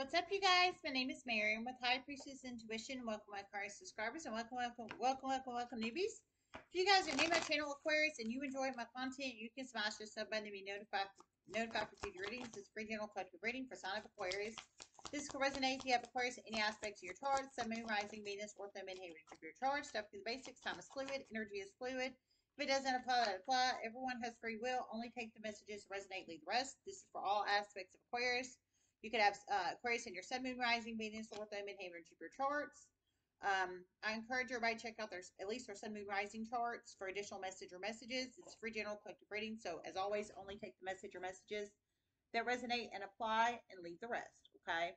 What's up, you guys? My name is Mary. I'm with High Priestess Intuition. Welcome, current subscribers, and welcome, welcome, welcome, welcome, welcome, newbies. If you guys are new to my channel, Aquarius, and you enjoy my content, you can smash the sub button to be notified notified for future readings. It's free general collective reading for sign of Aquarius. This will resonate if you have Aquarius in any aspects of your chart. Sun, Moon, Rising, Venus, Ortho, of your chart. Stuff the basics. Time is fluid. Energy is fluid. If it doesn't apply, it apply. Everyone has free will. Only take the messages resonate, leave the rest. This is for all aspects of Aquarius. You could have uh, Aquarius in your Sun, Moon, Rising, Venus, Ortho, Midheaven, Jupiter charts. Um, I encourage everybody to check out their at least their Sun, Moon, Rising charts for additional message or messages. It's free general collective reading. So as always, only take the message or messages that resonate and apply and leave the rest. Okay.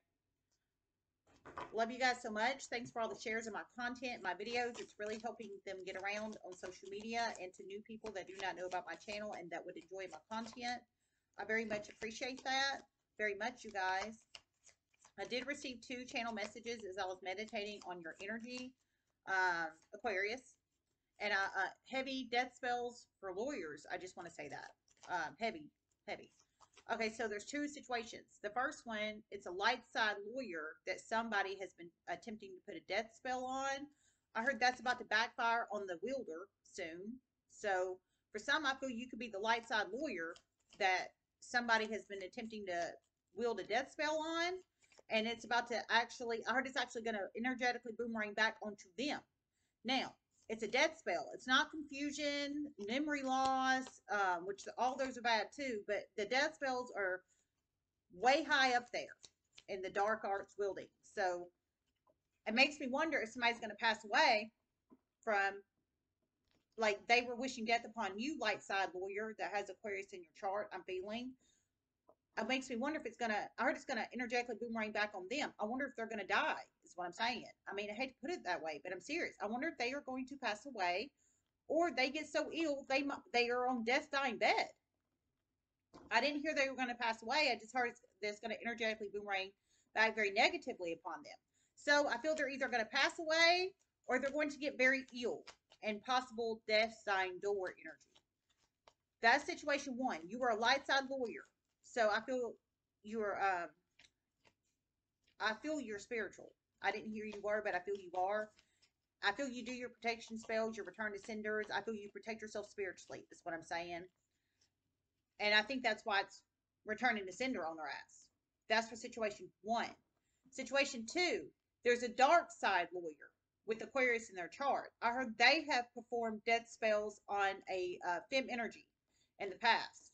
Love you guys so much. Thanks for all the shares of my content, my videos. It's really helping them get around on social media and to new people that do not know about my channel and that would enjoy my content. I very much appreciate that very much, you guys. I did receive two channel messages as I was meditating on your energy, um, Aquarius, and uh, uh, heavy death spells for lawyers. I just want to say that. Um, heavy, heavy. Okay, so there's two situations. The first one, it's a light side lawyer that somebody has been attempting to put a death spell on. I heard that's about to backfire on the wielder soon. So for some, I feel you could be the light side lawyer that somebody has been attempting to wield a death spell on, and it's about to actually, I heard it's actually going to energetically boomerang back onto them. Now, it's a death spell. It's not confusion, memory loss, um, which all those are bad too, but the death spells are way high up there in the dark arts wielding. So it makes me wonder if somebody's going to pass away from like they were wishing death upon you, light side lawyer that has Aquarius in your chart. I'm feeling it makes me wonder if it's gonna. I heard it's gonna energetically boomerang back on them. I wonder if they're gonna die. Is what I'm saying. I mean, I hate to put it that way, but I'm serious. I wonder if they are going to pass away, or they get so ill they they are on death's dying bed. I didn't hear they were going to pass away. I just heard it's going to energetically boomerang back very negatively upon them. So I feel they're either going to pass away or they're going to get very ill and possible death sign door energy. That's situation one. You are a light side lawyer. So I feel you're, um, I feel you're spiritual. I didn't hear you were, but I feel you are. I feel you do your protection spells, your return to senders. I feel you protect yourself spiritually, is what I'm saying. And I think that's why it's returning to sender on their ass. That's for situation one. Situation two, there's a dark side lawyer with Aquarius in their chart. I heard they have performed death spells on a uh, fem energy in the past.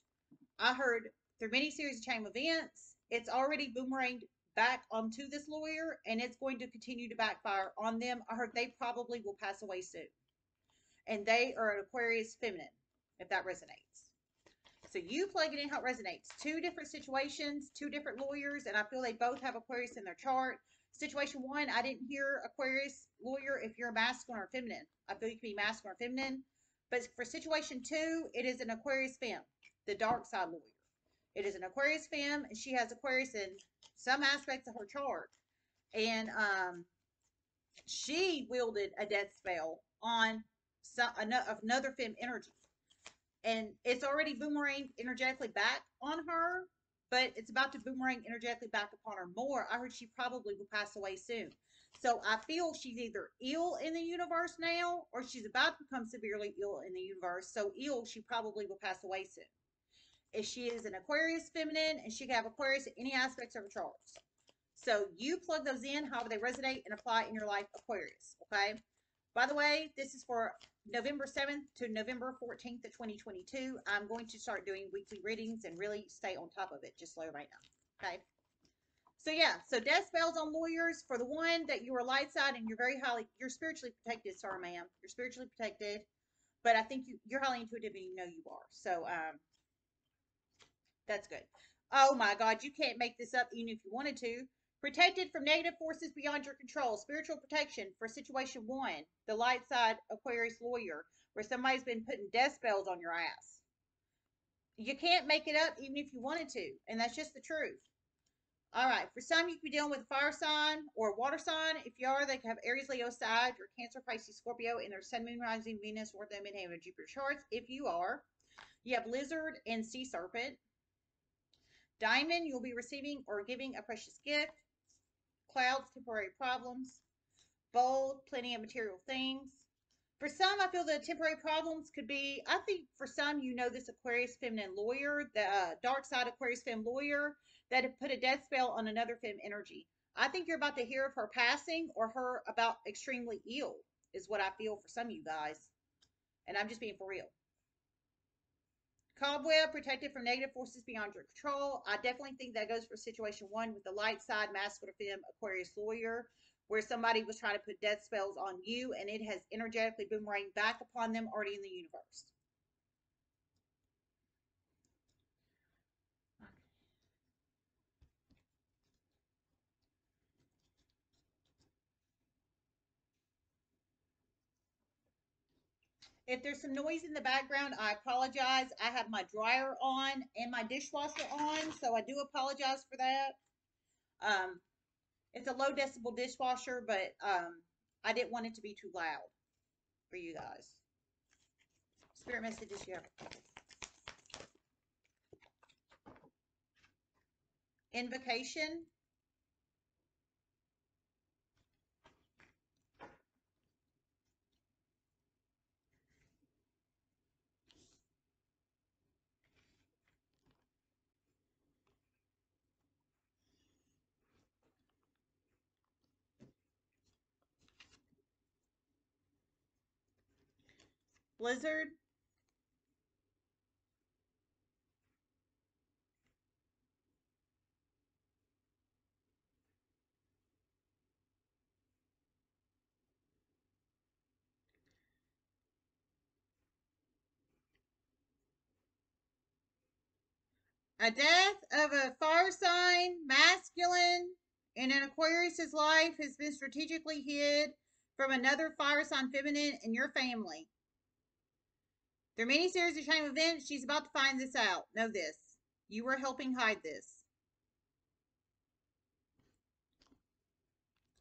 I heard through many series of chain events, it's already boomeranged back onto this lawyer and it's going to continue to backfire on them. I heard they probably will pass away soon. And they are an Aquarius feminine, if that resonates. So you plug it in how it resonates. Two different situations, two different lawyers, and I feel they both have Aquarius in their chart. Situation one, I didn't hear Aquarius lawyer if you're a masculine or feminine. I feel you can be masculine or feminine. But for situation two, it is an Aquarius fem, the dark side lawyer. It is an Aquarius fem, and she has Aquarius in some aspects of her chart. And um, she wielded a death spell on some, another fem energy. And it's already boomerang energetically back on her, but it's about to boomerang energetically back upon her more. I heard she probably will pass away soon. So I feel she's either ill in the universe now or she's about to become severely ill in the universe. So ill, she probably will pass away soon if she is an Aquarius feminine and she can have Aquarius in any aspects of her charts. So you plug those in however they resonate and apply in your life, Aquarius. Okay. By the way, this is for November 7th to November 14th of 2022. I'm going to start doing weekly readings and really stay on top of it, just so right now. Okay. So yeah, so death spells on lawyers for the one that you are light side and you're very highly, you're spiritually protected, sorry ma'am. You're spiritually protected, but I think you, you're highly intuitive and you know you are. So um, that's good. Oh my God, you can't make this up even if you wanted to. Protected from negative forces beyond your control. Spiritual protection for situation one. The light side Aquarius lawyer, where somebody's been putting death spells on your ass. You can't make it up even if you wanted to. And that's just the truth. All right. For some, you could be dealing with a fire sign or a water sign. If you are, they can have Aries, Leo, Sag, or Cancer, Pisces, Scorpio in their Sun, Moon, Rising, Venus, or them in Jupiter charts. If you are, you have Lizard and Sea Serpent. Diamond, you'll be receiving or giving a precious gift. Clouds, temporary problems. Bowl, plenty of material things. For some, I feel the temporary problems could be, I think for some, you know, this Aquarius feminine lawyer, the uh, dark side Aquarius fem lawyer that put a death spell on another fem energy. I think you're about to hear of her passing or her about extremely ill, is what I feel for some of you guys. And I'm just being for real. Cobweb, protected from negative forces beyond your control. I definitely think that goes for situation one with the light side masculine fem Aquarius lawyer where somebody was trying to put death spells on you and it has energetically boomeranged back upon them already in the universe. If there's some noise in the background, I apologize. I have my dryer on and my dishwasher on, so I do apologize for that. Um, it's a low decibel dishwasher, but um, I didn't want it to be too loud for you guys. Spirit messages here. Invocation. Blizzard. A death of a fire sign, masculine, in an Aquarius's life has been strategically hid from another fire sign feminine in your family. There are many series of shame events. She's about to find this out. Know this. You were helping hide this.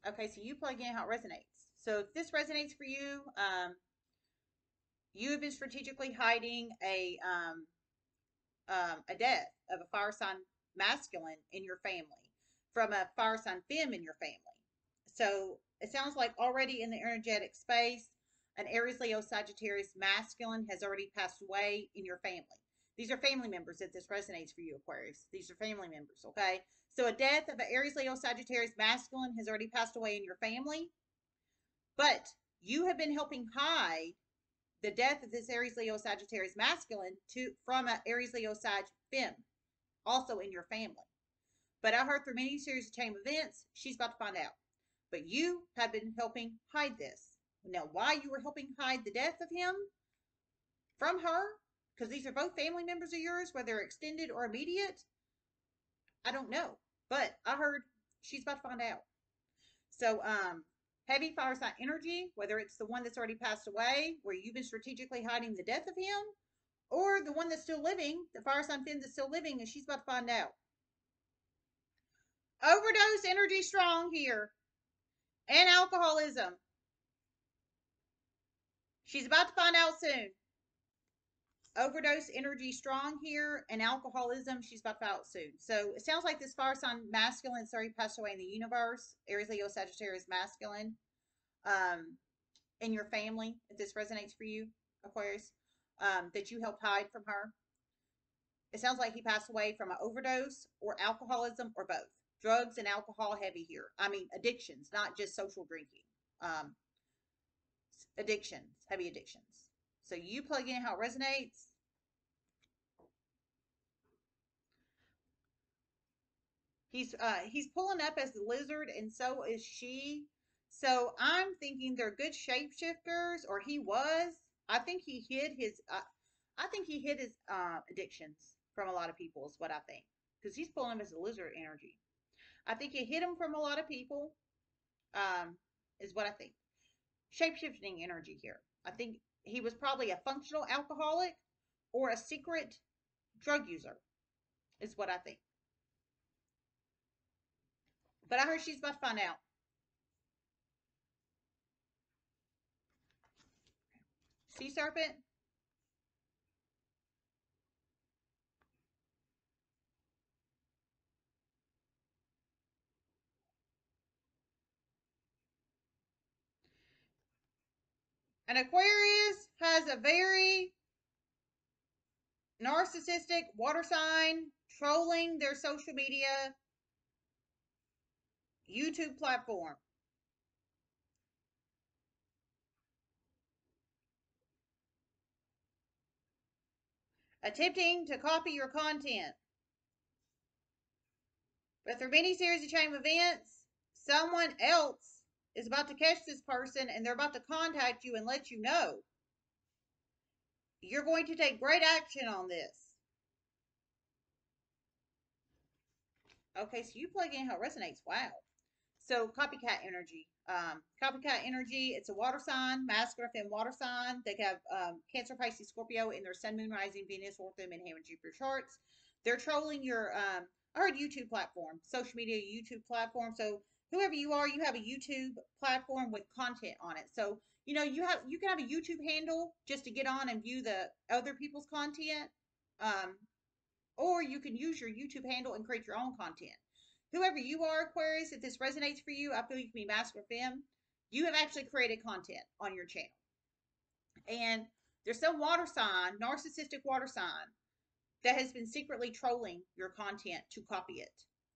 Okay, so you plug in how it resonates. So if this resonates for you, um, you have been strategically hiding a um, um, a death of a fire sign masculine in your family from a fire sign fem in your family. So it sounds like already in the energetic space, an Aries, Leo, Sagittarius masculine has already passed away in your family. These are family members if this resonates for you, Aquarius. These are family members, okay? So a death of an Aries, Leo, Sagittarius masculine has already passed away in your family. But you have been helping hide the death of this Aries, Leo, Sagittarius masculine to from an Aries, Leo, Sag fem, also in your family. But I heard through many series of chain events, she's about to find out. But you have been helping hide this. Now, why you were helping hide the death of him from her, because these are both family members of yours, whether extended or immediate, I don't know. But I heard she's about to find out. So, um, heavy fire energy, whether it's the one that's already passed away, where you've been strategically hiding the death of him, or the one that's still living, the fire sign fin that's still living, and she's about to find out. Overdose energy strong here. And alcoholism. She's about to find out soon. Overdose energy strong here, and alcoholism, she's about to find out soon. So it sounds like this fire sign masculine, sorry, passed away in the universe. Aries, Leo, Sagittarius, masculine. Um, in your family, if this resonates for you, Aquarius, um, that you helped hide from her. It sounds like he passed away from an overdose or alcoholism or both. Drugs and alcohol heavy here. I mean, addictions, not just social drinking. Um, addictions, heavy addictions. So you plug in how it resonates. He's uh he's pulling up as the lizard, and so is she. So I'm thinking they're good shapeshifters, or he was. I think he hid his. Uh, I think he hid his uh, addictions from a lot of people. Is what I think, because he's pulling them as a lizard energy. I think he hid them from a lot of people. Um, is what I think shapeshifting energy here. I think he was probably a functional alcoholic or a secret drug user, is what I think. But I heard she's about to find out. Sea serpent. An Aquarius has a very narcissistic water sign trolling their social media YouTube platform. Attempting to copy your content. But through many series of chain events, someone else is about to catch this person and they're about to contact you and let you know. You're going to take great action on this. Okay, so you plug in how it resonates. Wow. So copycat energy. Um, copycat energy, it's a water sign, masculine and water sign. They have um, Cancer, Pisces, Scorpio in their Sun, Moon, Rising, Venus, Ortham, and Hammer Jupiter charts. They're trolling your, um, I heard YouTube platform, social media YouTube platform. So whoever you are, you have a YouTube platform with content on it. So you know you have you can have a YouTube handle just to get on and view the other people's content, um, or you can use your YouTube handle and create your own content whoever you are, Aquarius, if this resonates for you, I feel you can be master fem. You have actually created content on your channel. And there's some water sign, narcissistic water sign, that has been secretly trolling your content to copy it.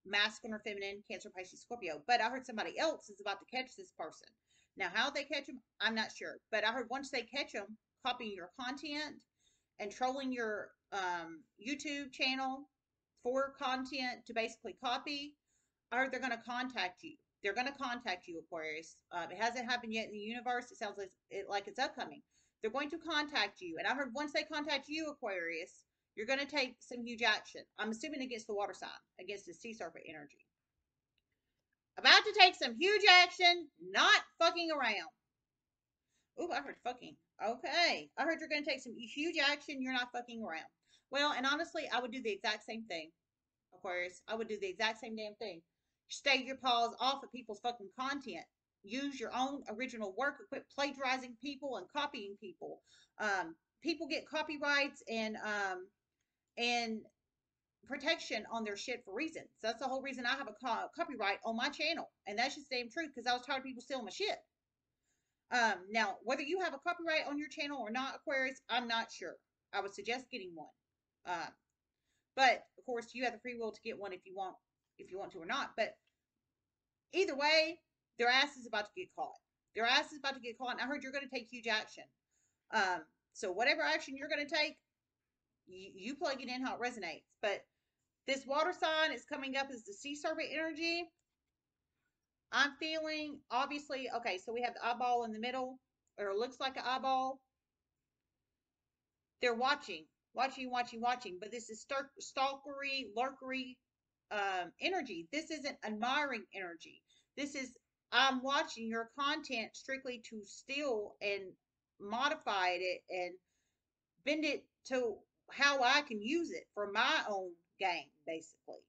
Masculine or feminine, Cancer, Pisces, Scorpio. But I heard somebody else is about to catch this person. Now, how they catch them, I'm not sure. But I heard once they catch them copying your content and trolling your um, YouTube channel for content to basically copy, or they're going to contact you. They're going to contact you, Aquarius. Uh, it hasn't happened yet in the universe. It sounds like, it, like it's upcoming. They're going to contact you. And I heard once they contact you, Aquarius, you're going to take some huge action. I'm assuming against the water sign, against the sea serpent energy. About to take some huge action, not fucking around. Oh, I heard fucking. Okay. I heard you're going to take some huge action. You're not fucking around. Well, and honestly, I would do the exact same thing, Aquarius. I would do the exact same damn thing. Stay your paws off of people's fucking content. Use your own original work. Quit plagiarizing people and copying people. Um, people get copyrights and um, and protection on their shit for reasons. That's the whole reason I have a co copyright on my channel, and that's just damn truth because I was tired of people stealing my shit. Um, now, whether you have a copyright on your channel or not, Aquarius, I'm not sure. I would suggest getting one. Uh, but of course, you have the free will to get one if you want, if you want to or not. But either way, their ass is about to get caught. Their ass is about to get caught. And I heard you're going to take huge action. Um, so whatever action you're going to take, you, you plug it in how it resonates. But this water sign is coming up as the sea serpent energy. I'm feeling obviously okay. So we have the eyeball in the middle, or looks like an eyeball. They're watching, watching, watching, watching. But this is stalkery, lurkery um, energy. This isn't admiring energy. This is I'm watching your content strictly to steal and modify it and bend it to how I can use it for my own gain, basically.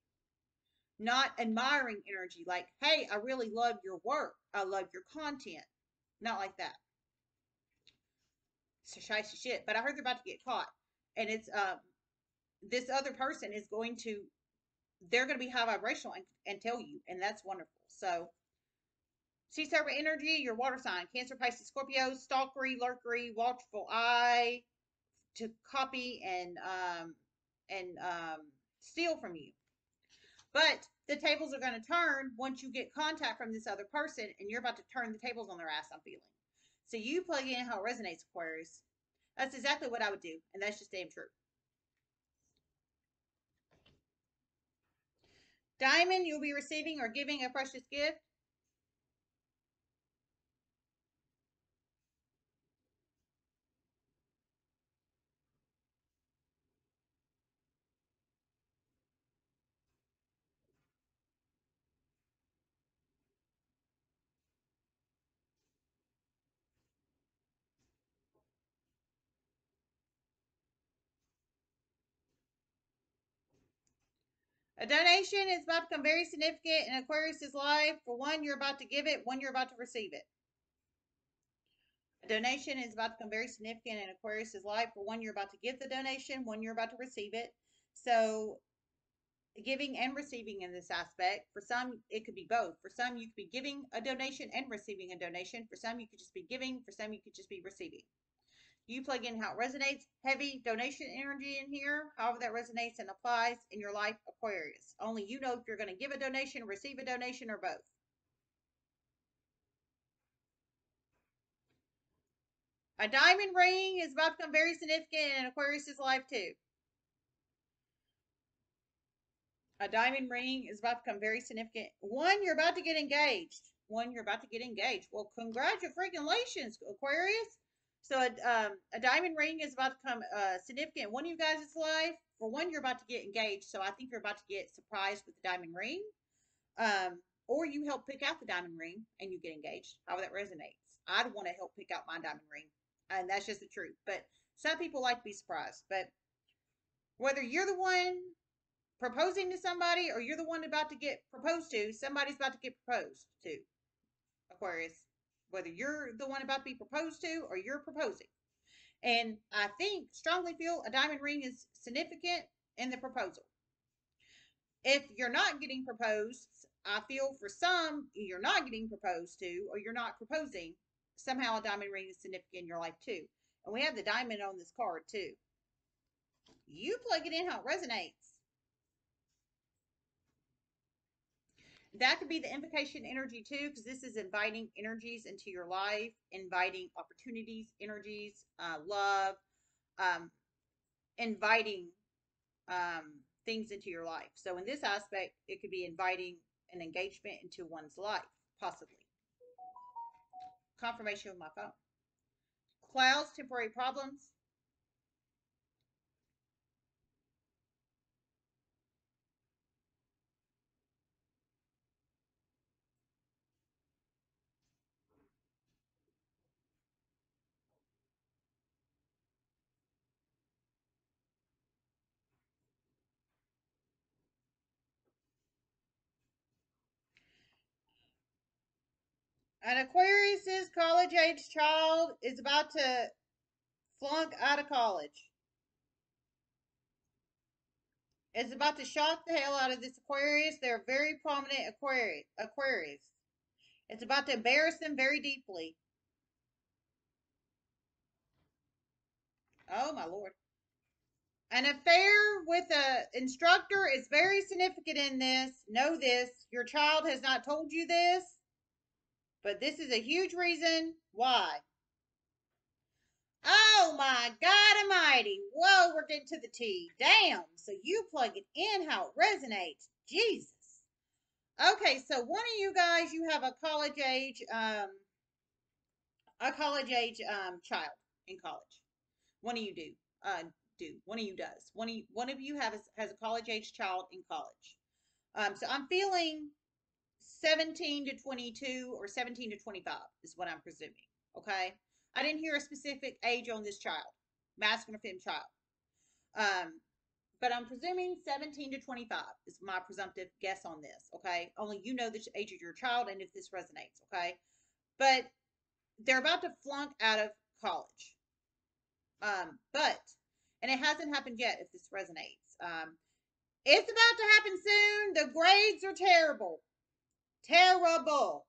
Not admiring energy like, hey, I really love your work. I love your content. Not like that. A shiesty shit. But I heard they're about to get caught. And it's um this other person is going to they're going to be high vibrational and, and tell you, and that's wonderful. So, sea serpent energy, your water sign, Cancer, Pisces, Scorpio, stalkery, lurkery, watchful eye, to copy and um, and um, steal from you. But the tables are going to turn once you get contact from this other person, and you're about to turn the tables on their ass. I'm feeling. So you plug in how it resonates, Aquarius. That's exactly what I would do, and that's just damn true. Diamond, you'll be receiving or giving a precious gift. A donation is about to become very significant in Aquarius's life. For one, you're about to give it, one, you're about to receive it. A donation is about to become very significant in Aquarius's life. For one, you're about to give the donation, one, you're about to receive it. So giving and receiving in this aspect. For some, it could be both. For some, you could be giving a donation and receiving a donation. For some, you could just be giving. For some, you could just be receiving. You plug in how it resonates. Heavy donation energy in here, however that resonates and applies in your life, Aquarius. Only you know if you're going to give a donation, receive a donation, or both. A diamond ring is about to become very significant in Aquarius's life too. A diamond ring is about to become very significant. One, you're about to get engaged. One, you're about to get engaged. Well, congratulations, Aquarius. So a, um, a diamond ring is about to come uh, significant in one of you guys' life. For one, you're about to get engaged. So I think you're about to get surprised with the diamond ring. Um, or you help pick out the diamond ring and you get engaged. However that resonates. I'd want to help pick out my diamond ring. And that's just the truth. But some people like to be surprised. But whether you're the one proposing to somebody or you're the one about to get proposed to, somebody's about to get proposed to. Aquarius whether you're the one about to be proposed to or you're proposing. And I think, strongly feel a diamond ring is significant in the proposal. If you're not getting proposed, I feel for some, you're not getting proposed to or you're not proposing, somehow a diamond ring is significant in your life too. And we have the diamond on this card too. You plug it in how it resonates. That could be the invocation energy too, because this is inviting energies into your life, inviting opportunities, energies, uh, love, um, inviting um, things into your life. So in this aspect, it could be inviting an engagement into one's life, possibly. Confirmation of my phone. Clouds, temporary problems, An Aquarius's college age child is about to flunk out of college. It's about to shock the hell out of this Aquarius. They're very prominent Aquarius. Aquarius. It's about to embarrass them very deeply. Oh my lord. An affair with an instructor is very significant in this. Know this. Your child has not told you this. But this is a huge reason why. Oh my God Almighty. Whoa, we're getting to the T. Damn. So you plug it in how it resonates. Jesus. Okay, so one of you guys, you have a college age, um, a college age um, child in college. One of you do. Uh, do. One of you does. One of you, one of you have has a college age child in college. Um, so I'm feeling 17 to 22 or 17 to 25 is what I'm presuming. Okay. I didn't hear a specific age on this child, masculine or femme child. Um, but I'm presuming 17 to 25 is my presumptive guess on this. Okay. Only you know the age of your child and if this resonates. Okay. But they're about to flunk out of college. Um, but, and it hasn't happened yet if this resonates. Um, it's about to happen soon. The grades are terrible. Terrible.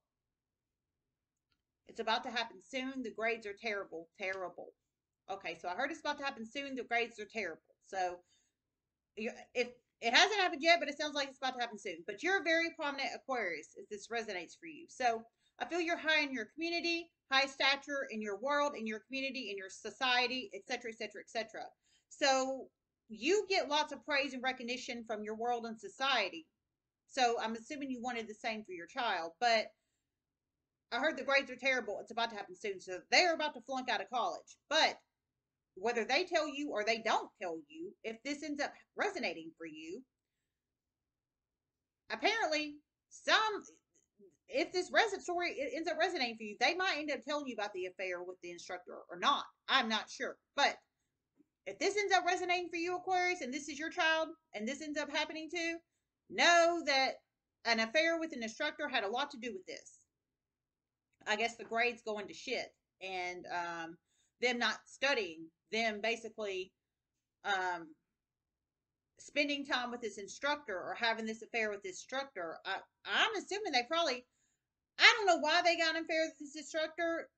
It's about to happen soon. The grades are terrible. Terrible. Okay, so I heard it's about to happen soon. The grades are terrible. So if it hasn't happened yet, but it sounds like it's about to happen soon. But you're a very prominent Aquarius if this resonates for you. So I feel you're high in your community, high stature in your world, in your community, in your society, etc., etc., etc. So you get lots of praise and recognition from your world and society. So I'm assuming you wanted the same for your child, but I heard the grades are terrible. It's about to happen soon. So they're about to flunk out of college. But whether they tell you or they don't tell you, if this ends up resonating for you, apparently some if this resident story it ends up resonating for you, they might end up telling you about the affair with the instructor or not. I'm not sure. But if this ends up resonating for you, Aquarius, and this is your child, and this ends up happening too, know that an affair with an instructor had a lot to do with this. I guess the grades going to shit and um, them not studying, them basically um, spending time with this instructor or having this affair with this instructor. I, I'm assuming they probably, I don't know why they got an affair with this instructor.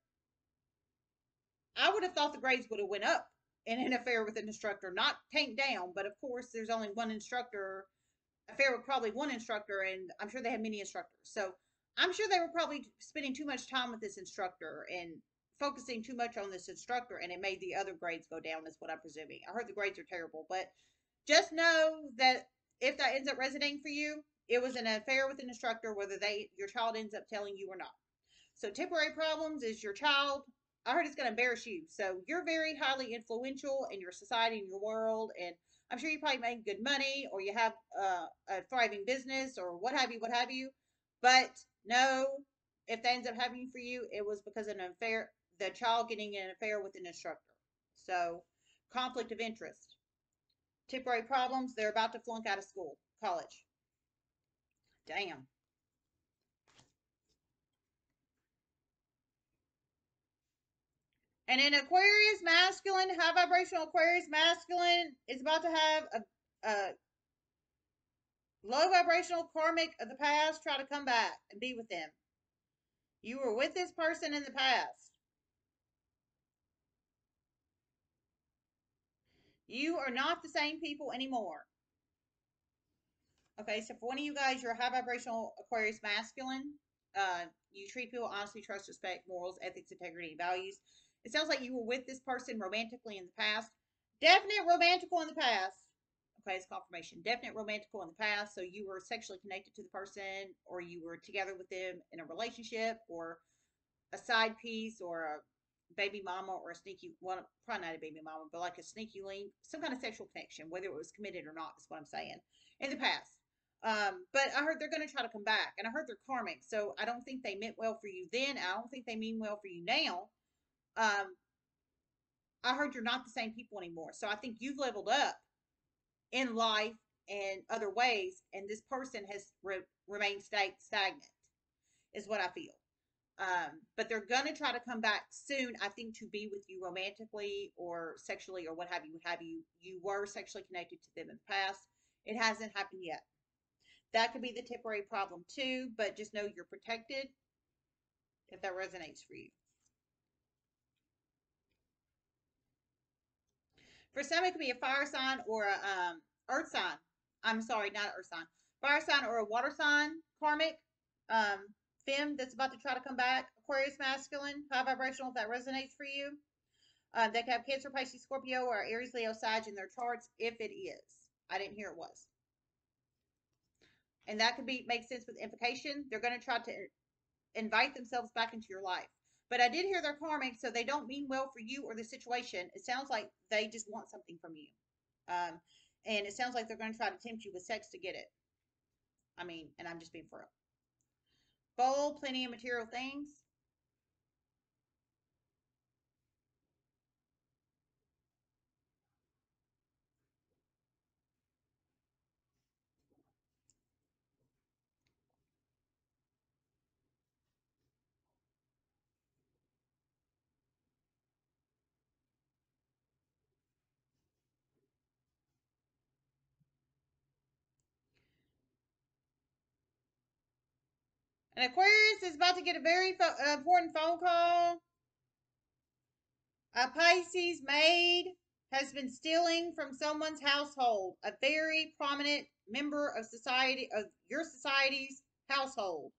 I would have thought the grades would have went up in an affair with an instructor, not tanked down. But of course, there's only one instructor. Affair with probably one instructor, and I'm sure they had many instructors. So I'm sure they were probably spending too much time with this instructor and focusing too much on this instructor, and it made the other grades go down. Is what I'm presuming. I heard the grades are terrible, but just know that if that ends up resonating for you, it was an affair with an instructor, whether they your child ends up telling you or not. So temporary problems is your child. I heard it's going to embarrass you. So you're very highly influential in your society, in your world, and I'm sure you probably make good money or you have uh, a thriving business or what have you, what have you. But no, if that ends up happening for you, it was because of an affair, the child getting an affair with an instructor. So conflict of interest temporary problems. They're about to flunk out of school, college. Damn. And in Aquarius masculine, high vibrational Aquarius masculine is about to have a, a low vibrational karmic of the past try to come back and be with them. You were with this person in the past. You are not the same people anymore. Okay, so for one of you guys, you're a high vibrational Aquarius masculine. Uh, you treat people honestly, trust, respect, morals, ethics, integrity, values. It sounds like you were with this person romantically in the past. Definite romantical in the past. Okay, it's confirmation. Definite romantical in the past. So you were sexually connected to the person, or you were together with them in a relationship, or a side piece, or a baby mama or a sneaky well probably not a baby mama but like a sneaky link some kind of sexual connection whether it was committed or not is what i'm saying in the past um, but i heard they're going to try to come back and i heard they're karmic so i don't think they meant well for you then i don't think they mean well for you now um, i heard you're not the same people anymore so i think you've leveled up in life and other ways and this person has re- remained stagnant is what i feel um, but they're gonna try to come back soon, I think, to be with you romantically or sexually or what have you, have you. You were sexually connected to them in the past. It hasn't happened yet. That could be the temporary problem too, but just know you're protected if that resonates for you. For some, it could be a fire sign or a um, earth sign. I'm sorry, not earth sign. Fire sign or a water sign, karmic. Um, Fem that's about to try to come back. Aquarius masculine, high vibrational, if that resonates for you. Uh, they can have Cancer, Pisces, Scorpio, or Aries, Leo, Sag in their charts if it is. I didn't hear it was. And that could be make sense with invocation. They're going to try to invite themselves back into your life. But I did hear they're karmic, so they don't mean well for you or the situation. It sounds like they just want something from you. Um, and it sounds like they're going to try to tempt you with sex to get it. I mean, and I'm just being for real bowl, plenty of material things. And Aquarius is about to get a very fo uh, important phone call. A Pisces maid has been stealing from someone's household, a very prominent member of society of your society's household.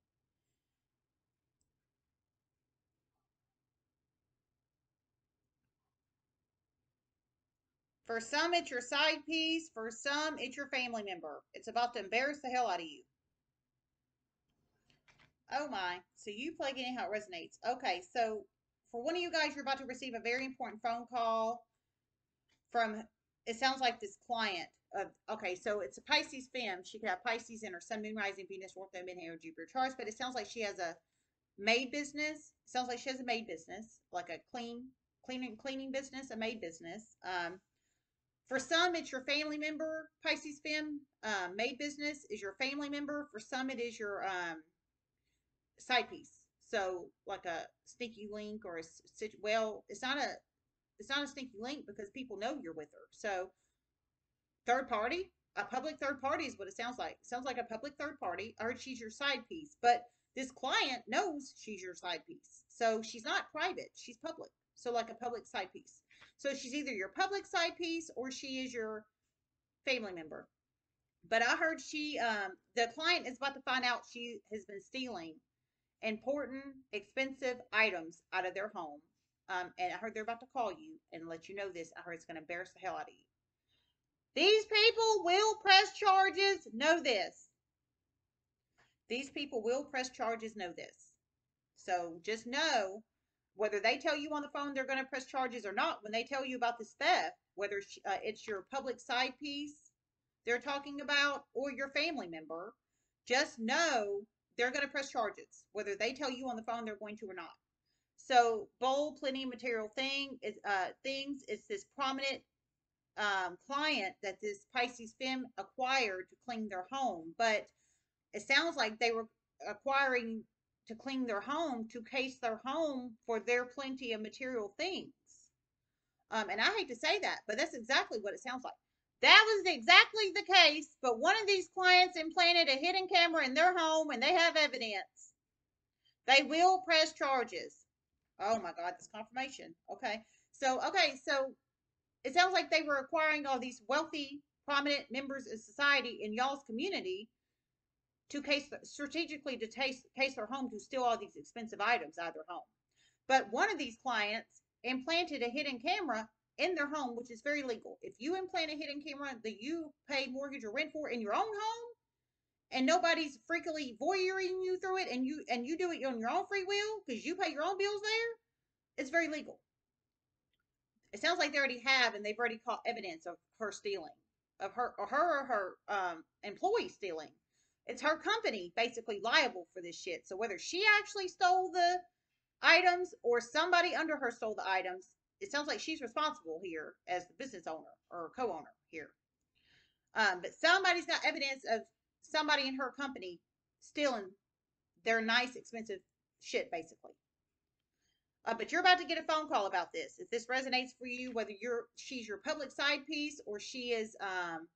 For some, it's your side piece. For some, it's your family member. It's about to embarrass the hell out of you. Oh my. So you play getting how it resonates. Okay, so for one of you guys, you're about to receive a very important phone call from, it sounds like this client. Of, okay, so it's a Pisces femme. She could have Pisces in her Sun, Moon, Rising, Venus, Ortho, Midheaven, Jupiter charts, but it sounds like she has a maid business. It sounds like she has a maid business, like a clean, cleaning, cleaning business, a maid business. Um, for some, it's your family member, Pisces femme. Um, maid business is your family member. For some, it is your um, side piece. So like a stinky link or a well, it's not a it's not a stinky link because people know you're with her. So third party. a public third party is what it sounds like. It sounds like a public third party. I heard she's your side piece, but this client knows she's your side piece. So she's not private, she's public. So, like a public side piece. So, she's either your public side piece or she is your family member. But I heard she, um, the client is about to find out she has been stealing important, expensive items out of their home. Um, and I heard they're about to call you and let you know this. I heard it's going to embarrass the hell out of you. These people will press charges. Know this. These people will press charges. Know this. So just know whether they tell you on the phone they're going to press charges or not, when they tell you about this theft, whether uh, it's your public side piece they're talking about or your family member, just know they're going to press charges, whether they tell you on the phone they're going to or not. So, bowl, plenty of material thing is uh, things. It's this prominent um, client that this Pisces femme acquired to clean their home, but it sounds like they were acquiring to clean their home to case their home for their plenty of material things. Um, and I hate to say that, but that's exactly what it sounds like. That was exactly the case, but one of these clients implanted a hidden camera in their home and they have evidence. They will press charges. Oh my God, this confirmation. Okay. So, okay, so it sounds like they were acquiring all these wealthy, prominent members of society in y'all's community to case strategically to case, case their home to steal all these expensive items out of their home. But one of these clients implanted a hidden camera in their home, which is very legal. If you implant a hidden camera that you pay mortgage or rent for in your own home, and nobody's freakily voyeuring you through it, and you and you do it on your own free will because you pay your own bills there, it's very legal. It sounds like they already have, and they've already caught evidence of her stealing, of her or her or her um, employee stealing. It's her company basically liable for this shit. So whether she actually stole the items or somebody under her stole the items, it sounds like she's responsible here as the business owner or co-owner here. Um, but somebody's got evidence of somebody in her company stealing their nice, expensive shit, basically. Uh, but you're about to get a phone call about this. If this resonates for you, whether you're she's your public side piece or she is um,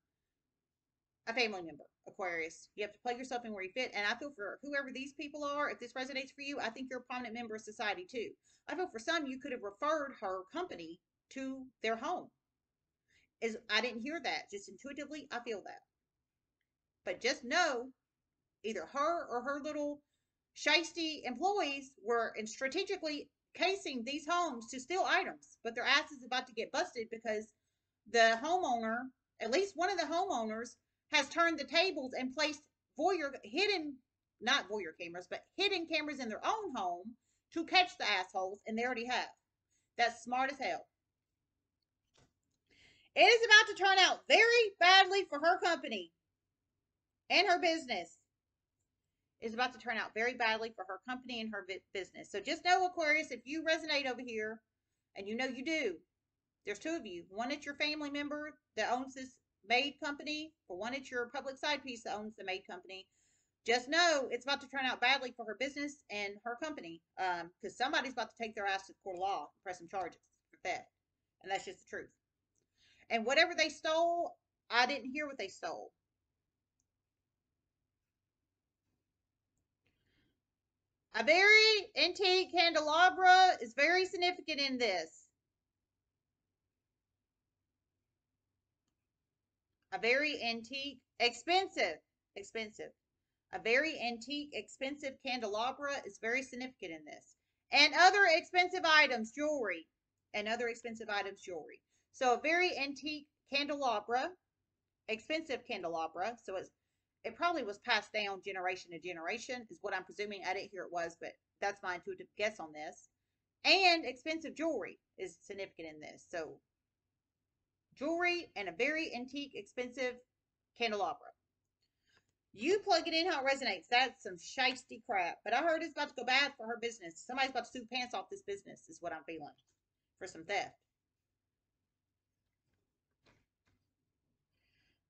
a family member, Aquarius. You have to plug yourself in where you fit. And I feel for whoever these people are, if this resonates for you, I think you're a prominent member of society too. I feel for some, you could have referred her company to their home. Is I didn't hear that. Just intuitively, I feel that. But just know either her or her little shisty employees were strategically casing these homes to steal items, but their ass is about to get busted because the homeowner, at least one of the homeowners, has turned the tables and placed voyeur hidden not voyeur cameras, but hidden cameras in their own home to catch the assholes, and they already have. That's smart as hell. It is about to turn out very badly for her company and her business. is about to turn out very badly for her company and her business. So just know, Aquarius, if you resonate over here, and you know you do, there's two of you. One, it's your family member that owns this maid company. For one, it's your public side piece that owns the maid company. Just know it's about to turn out badly for her business and her company because um, somebody's about to take their ass to the court of law and press some charges for theft. And that's just the truth. And whatever they stole, I didn't hear what they stole. A very antique candelabra is very significant in this. A very antique, expensive, expensive. A very antique, expensive candelabra is very significant in this. And other expensive items, jewelry, and other expensive items, jewelry. So a very antique candelabra, expensive candelabra. So it's it probably was passed down generation to generation, is what I'm presuming. I didn't hear it was, but that's my intuitive guess on this. And expensive jewelry is significant in this. So jewelry, and a very antique, expensive candelabra. You plug it in how it resonates. That's some shisty crap. But I heard it's about to go bad for her business. Somebody's about to sue pants off this business, is what I'm feeling, for some theft.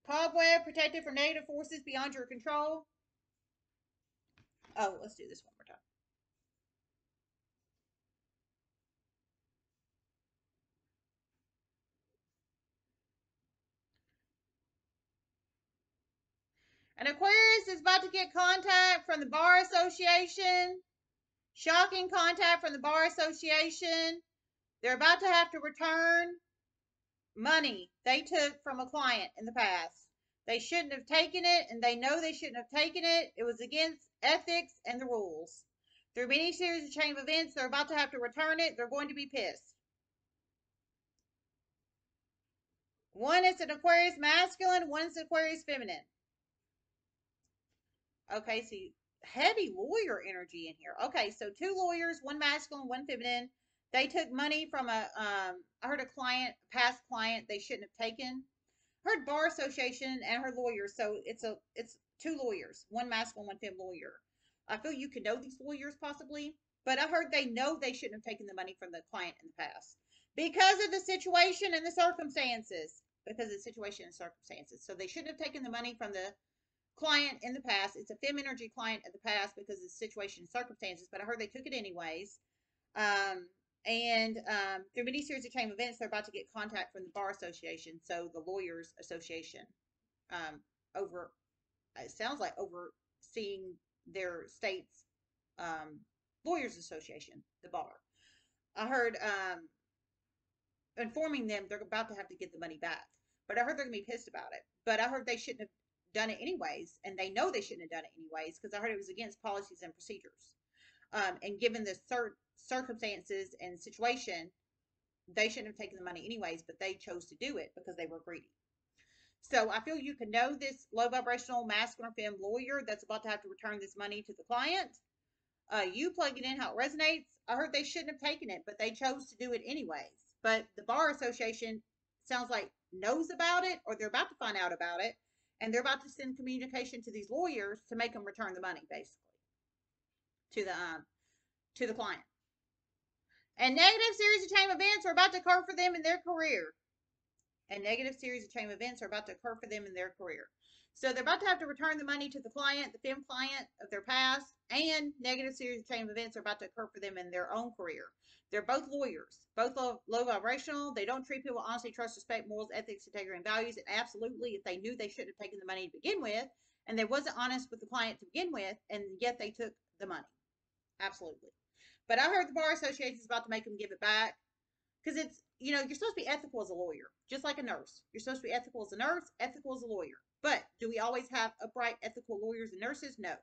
Cobweb, protected from negative forces beyond your control. Oh, let's do this one more time. An Aquarius is about to get contact from the Bar Association. Shocking contact from the Bar Association. They're about to have to return money they took from a client in the past. They shouldn't have taken it, and they know they shouldn't have taken it. It was against ethics and the rules. Through many series of chain of events, they're about to have to return it. They're going to be pissed. One is an Aquarius masculine, one is Aquarius feminine. Okay, see, heavy lawyer energy in here. Okay, so two lawyers, one masculine, one feminine. They took money from a, um, I heard a client, past client, they shouldn't have taken. Heard bar association and her lawyer, so it's a, it's two lawyers, one masculine, one feminine lawyer. I feel you could know these lawyers possibly, but I heard they know they shouldn't have taken the money from the client in the past because of the situation and the circumstances. Because of the situation and circumstances. So they shouldn't have taken the money from the client in the past. It's a fem energy client in the past because of the situation and circumstances, but I heard they took it anyways. Um, and um, through many series of chain events, they're about to get contact from the Bar Association, so the Lawyers Association, um, over, it sounds like overseeing their state's um, Lawyers Association, the bar. I heard um, informing them they're about to have to get the money back, but I heard they're going to be pissed about it. But I heard they shouldn't have done it anyways, and they know they shouldn't have done it anyways because I heard it was against policies and procedures. Um, and given the cir- circumstances and situation, they shouldn't have taken the money anyways, but they chose to do it because they were greedy. So I feel you can know this low vibrational masculine femme lawyer that's about to have to return this money to the client. Uh, you plug it in how it resonates. I heard they shouldn't have taken it, but they chose to do it anyways. But the bar association sounds like knows about it or they're about to find out about it and they're about to send communication to these lawyers to make them return the money basically to the um to the client. And negative series of chain events are about to occur for them in their career and negative series of chain events are about to occur for them in their career. So they're about to have to return the money to the client, the fem client of their past, and negative series of chain of events are about to occur for them in their own career. They're both lawyers, both low, low vibrational. They don't treat people honestly, trust, respect, morals, ethics, integrity, and values. And absolutely, if they knew they should have taken the money to begin with, and they wasn't honest with the client to begin with, and yet they took the money. Absolutely. But I heard the bar association is about to make them give it back because it's you know you're supposed to be ethical as a lawyer just like a nurse you're supposed to be ethical as a nurse ethical as a lawyer but do we always have upright ethical lawyers and nurses? No.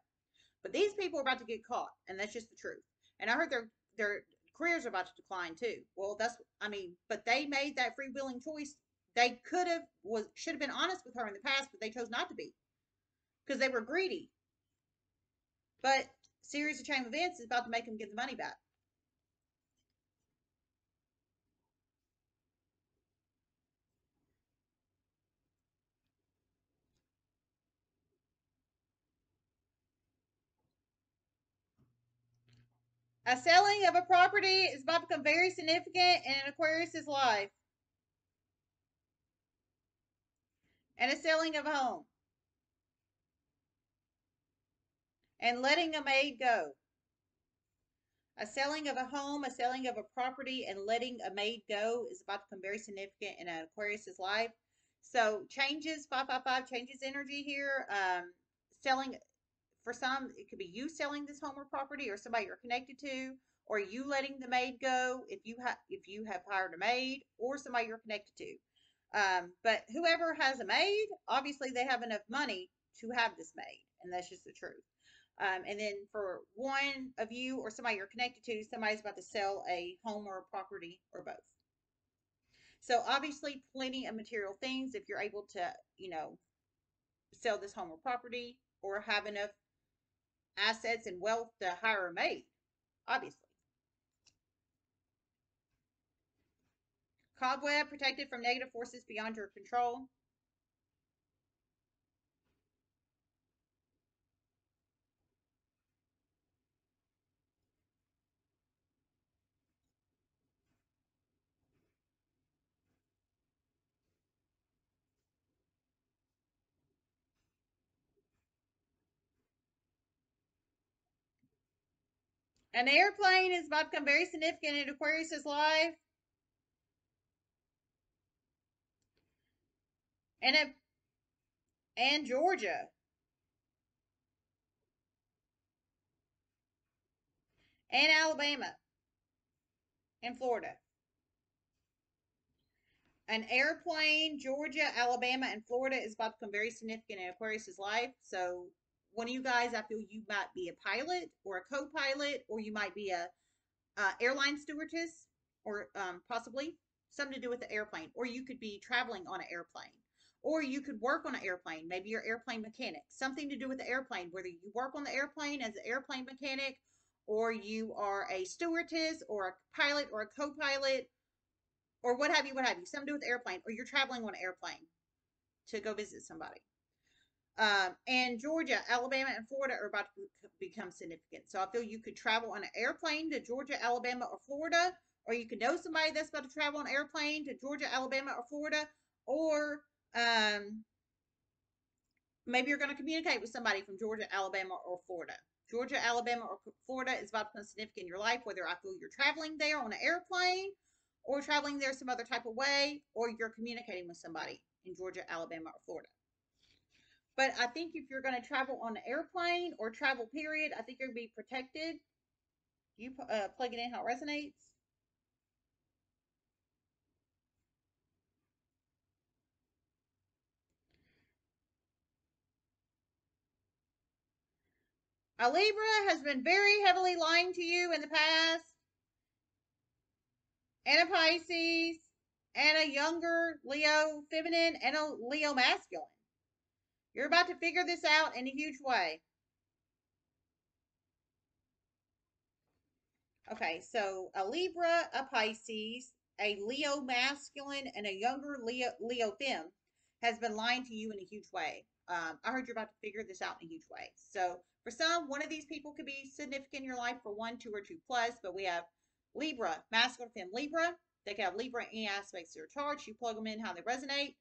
But these people are about to get caught and that's just the truth. And i heard their their careers are about to decline too. Well that's i mean but they made that free willing choice. They could have was should have been honest with her in the past but they chose not to be because they were greedy. But series of chain events is about to make them give the money back A selling of a property is about to become very significant in an Aquarius's life. And a selling of a home. And letting a maid go. A selling of a home, a selling of a property, and letting a maid go is about to become very significant in an Aquarius's life. So changes, 555 changes energy here. Um, selling for some, it could be you selling this home or property, or somebody you're connected to, or you letting the maid go if you have if you have hired a maid, or somebody you're connected to. Um, but whoever has a maid, obviously they have enough money to have this maid, and that's just the truth. Um, and then for one of you or somebody you're connected to, somebody's about to sell a home or a property or both. So obviously, plenty of material things if you're able to, you know, sell this home or property or have enough assets and wealth to hire a maid, obviously. Cobweb protected from negative forces beyond your control. An airplane is about to become very significant in Aquarius's life. And a, and Georgia. And Alabama. And Florida. An airplane, Georgia, Alabama, and Florida is about to become very significant in Aquarius's life. So one of you guys, I feel you might be a pilot or a co-pilot, or you might be a, a airline stewardess, or um, possibly something to do with the airplane, or you could be traveling on an airplane, or you could work on an airplane. Maybe you're airplane mechanic, something to do with the airplane, whether you work on the airplane as an airplane mechanic, or you are a stewardess, or a pilot, or a co-pilot, or what have you, what have you, something to do with airplane, or you're traveling on an airplane to go visit somebody. Um, and Georgia, Alabama, and Florida are about to become significant. So I feel you could travel on an airplane to Georgia, Alabama, or Florida, or you could know somebody that's about to travel on an airplane to Georgia, Alabama, or Florida, or um, maybe you're going to communicate with somebody from Georgia, Alabama, or Florida. Georgia, Alabama, or Florida is about to become significant in your life, whether I feel you're traveling there on an airplane or traveling there some other type of way, or you're communicating with somebody in Georgia, Alabama, or Florida. But I think if you're going to travel on an airplane or travel period, I think you're going to be protected. You uh, plug it in how it resonates. A Libra has been very heavily lying to you in the past. And a Pisces. And a younger Leo feminine and a Leo masculine. You're about to figure this out in a huge way. Okay, so a Libra, a Pisces, a Leo masculine, and a younger Leo, Leo fem has been lying to you in a huge way. Um, I heard you're about to figure this out in a huge way. So for some, one of these people could be significant in your life for one, two, or two plus, but we have Libra, masculine fem Libra. They can have Libra in any aspects of your chart. You plug them in how they resonate.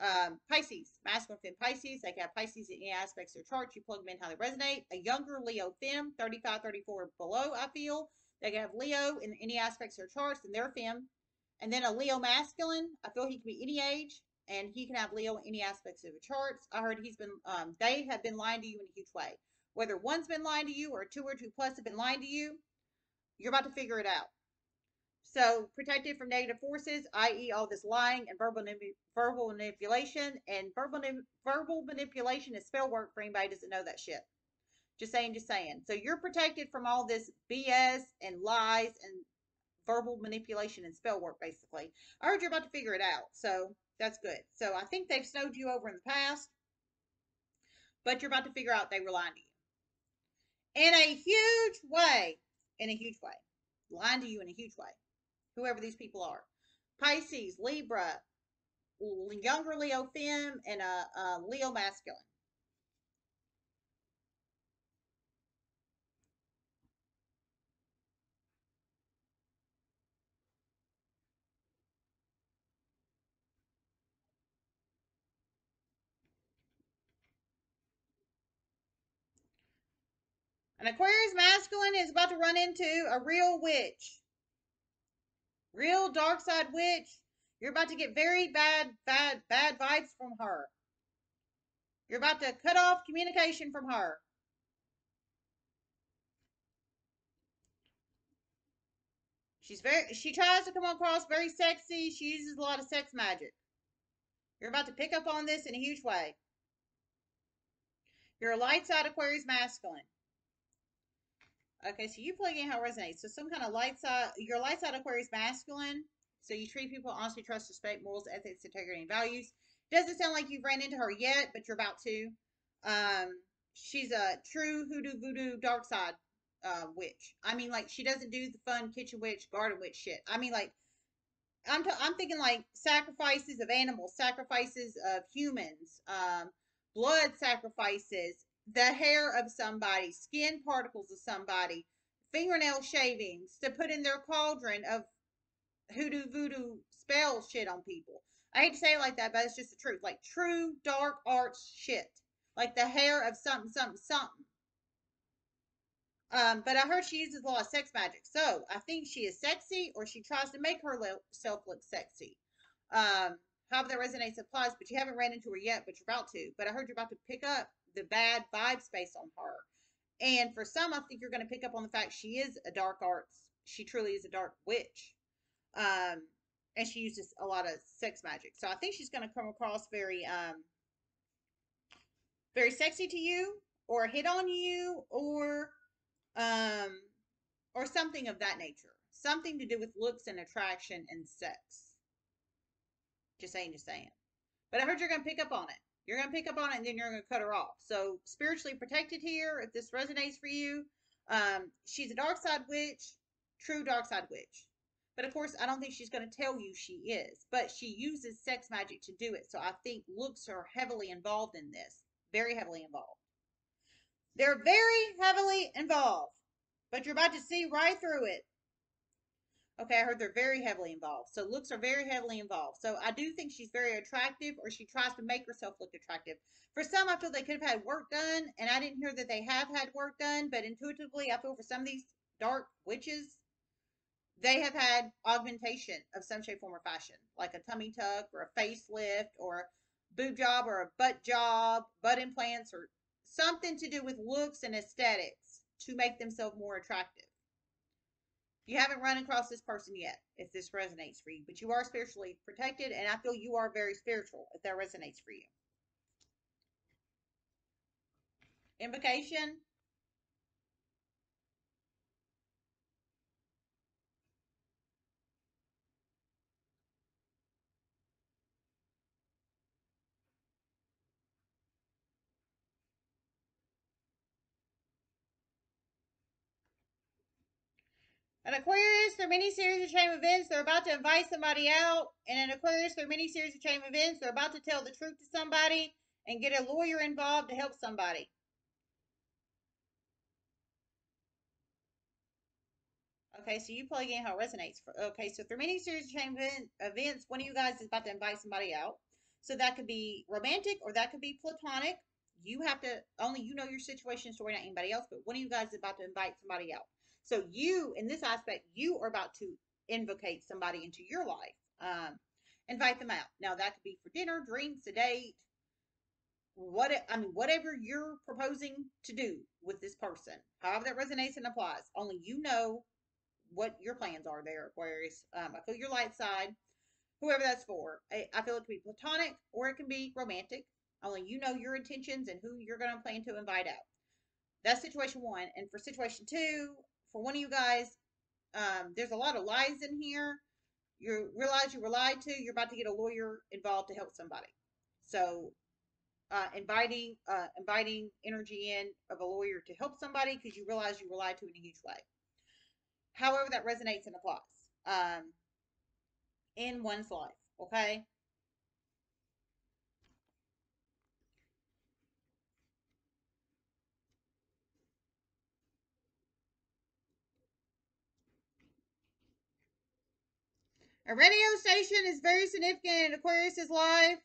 Um, Pisces, masculine fem Pisces. They can have Pisces in any aspects of their chart. You plug them in how they resonate. A younger Leo fem, 35, 34 below, I feel. They can have Leo in any aspects of their charts, and they're fem. And then a Leo masculine, I feel he can be any age, and he can have Leo in any aspects of the charts. I heard he's been, um, they have been lying to you in a huge way. Whether one's been lying to you or two or two plus have been lying to you, you're about to figure it out. So protected from negative forces, i.e., all this lying and verbal verbal manipulation, and verbal verbal manipulation is spell work for anybody doesn't know that shit. Just saying, just saying. So you're protected from all this BS and lies and verbal manipulation and spell work, basically. I heard you're about to figure it out, so that's good. So I think they've snowed you over in the past, but you're about to figure out they were lying to you in a huge way. In a huge way. Lying to you in a huge way. Whoever these people are. Pisces, Libra, younger Leo fem, and a, a Leo masculine. An Aquarius masculine is about to run into a real witch. Real dark side witch. You're about to get very bad, bad, bad vibes from her. You're about to cut off communication from her. She's very, she tries to come across very sexy. She uses a lot of sex magic. You're about to pick up on this in a huge way. You're a light side Aquarius masculine. Okay, so you plug in how it resonates. So some kind of light side, your light side Aquarius masculine. So you treat people honestly, trust, respect, morals, ethics, integrity, and values. Doesn't sound like you've ran into her yet, but you're about to. Um, she's a true hoodoo voodoo dark side uh, witch. I mean, like she doesn't do the fun kitchen witch, garden witch shit. I mean, like I'm t- I'm thinking like sacrifices of animals, sacrifices of humans, um, blood sacrifices, the hair of somebody, skin particles of somebody, fingernail shavings to put in their cauldron of hoodoo voodoo spell shit on people. I hate to say it like that, but it's just the truth. Like true dark arts shit. Like the hair of something, something, something. Um, but I heard she uses a lot of sex magic. So I think she is sexy or she tries to make herself look sexy. Um, however that resonates applies, but you haven't ran into her yet, but you're about to. But I heard you're about to pick up the bad vibes based on her. And for some, I think you're going to pick up on the fact she is a dark arts. She truly is a dark witch. Um, and she uses a lot of sex magic. So I think she's going to come across very, um, very sexy to you, or hit on you, or, um, or something of that nature. Something to do with looks and attraction and sex. Just saying, just saying. But I heard you're going to pick up on it. You're going to pick up on it and then you're going to cut her off. So, spiritually protected here, if this resonates for you, um, she's a dark side witch, true dark side witch. But of course, I don't think she's going to tell you she is. But she uses sex magic to do it. So, I think looks are heavily involved in this. Very heavily involved. They're very heavily involved. But you're about to see right through it. Okay, I heard they're very heavily involved. So looks are very heavily involved. So I do think she's very attractive or she tries to make herself look attractive. For some, I feel they could have had work done, and I didn't hear that they have had work done, but intuitively, I feel for some of these dark witches, they have had augmentation of some shape, form, or fashion, like a tummy tuck or a facelift or a boob job or a butt job, butt implants, or something to do with looks and aesthetics to make themselves more attractive. You haven't run across this person yet, if this resonates for you, but you are spiritually protected, and I feel you are very spiritual if that resonates for you. Invocation. An Aquarius, through many series of chain events, they're about to invite somebody out. And an Aquarius, through many series of chain events, they're about to tell the truth to somebody and get a lawyer involved to help somebody. Okay, so you play again how it resonates. For, okay, so through many series of chain events, one of you guys is about to invite somebody out. So that could be romantic or that could be platonic. You have to, only you know your situation, story, not anybody else, but one of you guys is about to invite somebody out. So you, in this aspect, you are about to invocate somebody into your life. Um, invite them out. Now that could be for dinner, drinks, a date, what I mean, whatever you're proposing to do with this person, however that resonates and applies. Only you know what your plans are there, Aquarius. Um, I feel your light side, whoever that's for. I, I feel it can be platonic or it can be romantic. Only you know your intentions and who you're going to plan to invite out. That's situation one. And for situation two, for one of you guys, um, there's a lot of lies in here. You realize you were lied to. You're about to get a lawyer involved to help somebody. So, uh, inviting uh, inviting energy in of a lawyer to help somebody because you realize you were lied to in a huge way. However, that resonates and applies um, in one's life. Okay. A radio station is very significant in Aquarius's life.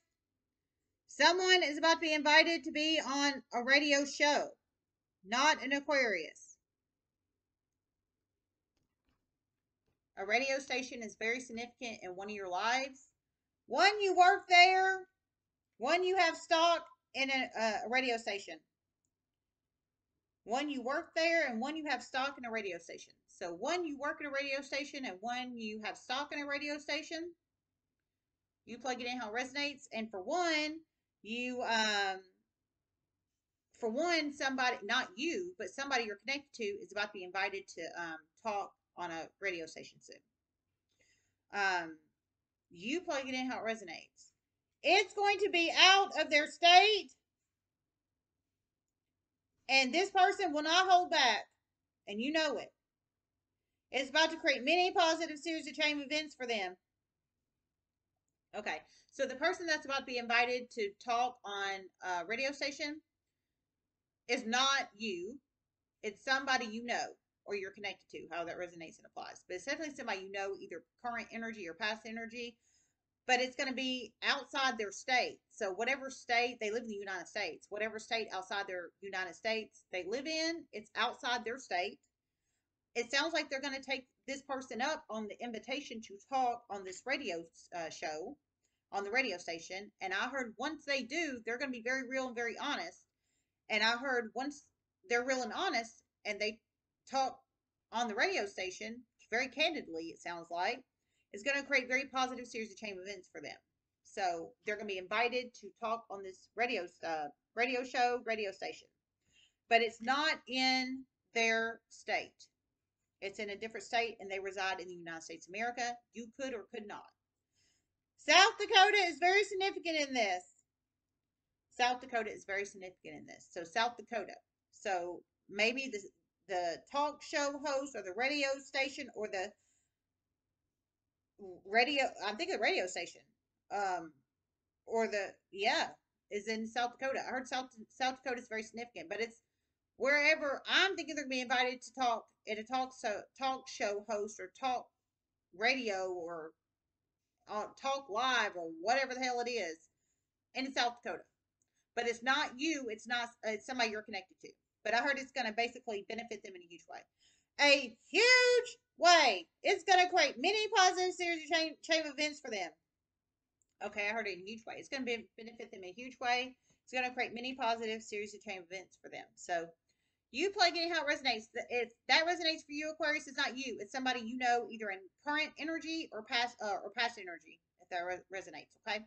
Someone is about to be invited to be on a radio show, not an Aquarius. A radio station is very significant in one of your lives. One, you work there. One, you have stock in a, a radio station. One, you work there, and one, you have stock in a radio station. So one, you work at a radio station, and one, you have stock in a radio station. You plug it in how it resonates. And for one, you, um, for one, somebody, not you, but somebody you're connected to is about to be invited to um, talk on a radio station soon. Um, you plug it in how it resonates. It's going to be out of their state. And this person will not hold back. And you know it. It's about to create many positive series of chain events for them. Okay, so the person that's about to be invited to talk on a radio station is not you. It's somebody you know or you're connected to, how that resonates and applies. But it's definitely somebody you know, either current energy or past energy. But it's going to be outside their state. So whatever state they live in the United States, whatever state outside their United States they live in, it's outside their state it sounds like they're going to take this person up on the invitation to talk on this radio uh, show on the radio station. And I heard once they do, they're going to be very real and very honest. And I heard once they're real and honest and they talk on the radio station very candidly, it sounds like, is going to create very positive series of chain events for them. So they're going to be invited to talk on this radio uh, radio show, radio station, but it's not in their state. It's in a different state, and they reside in the United States of America. You could or could not. South Dakota is very significant in this. South Dakota is very significant in this. So South Dakota. So maybe the the talk show host or the radio station or the radio I think the radio station. Um or the yeah, is in South Dakota. I heard South South Dakota is very significant, but it's wherever I'm thinking they're gonna be invited to talk at a talk so talk show host or talk radio or uh, talk live or whatever the hell it is in South Dakota. But it's not you. It's not. It's somebody you're connected to. But I heard it's going to basically benefit them in a huge way. A huge way. It's going to create many positive series of chain, events for them. Okay, I heard it in a huge way. It's going to be, benefit them in a huge way. It's going to create many positive series of chain events for them. So you play getting how it resonates. If that resonates for you, Aquarius, it's not you. It's somebody you know, either in current energy or past uh, or past energy. If that re- resonates, okay.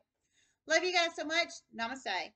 Love you guys so much. Namaste.